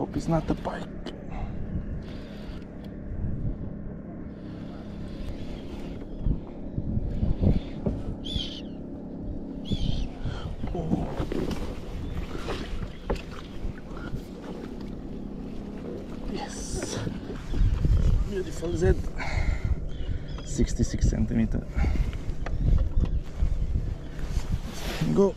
hope it's not the bike. Yes. Beautiful Z. 66 centimeter. Go.